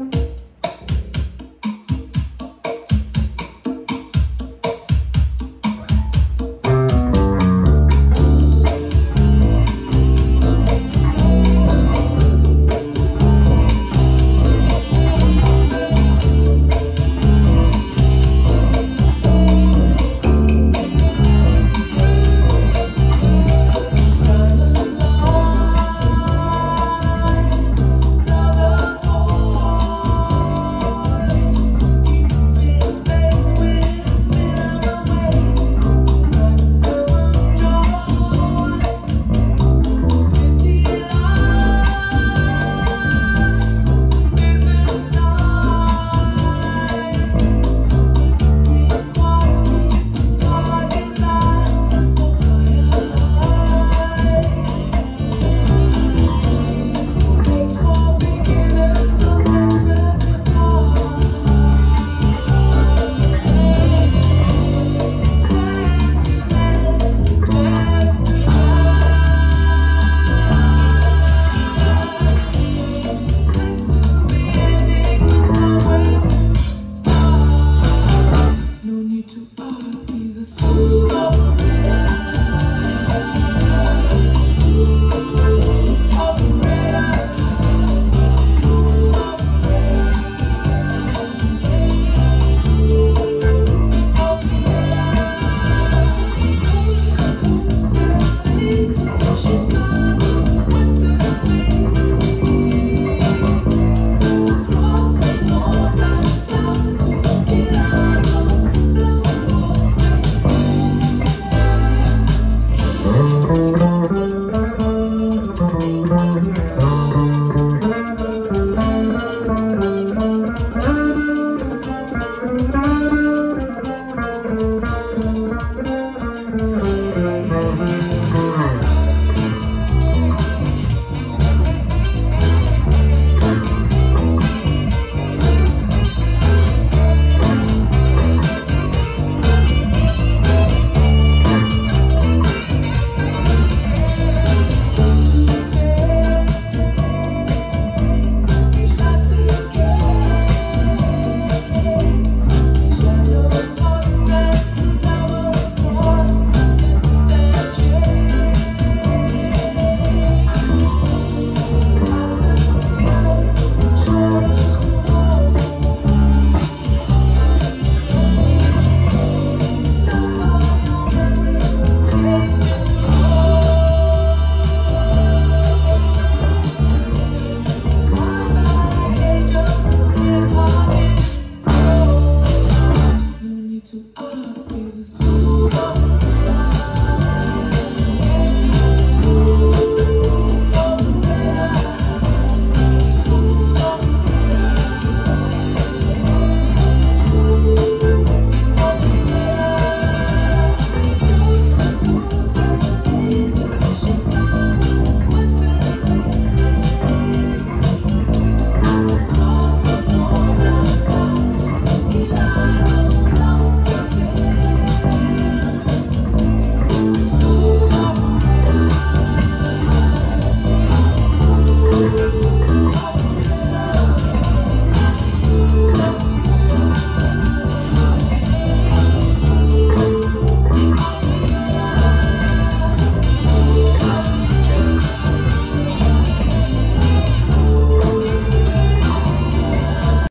Bye. Oh.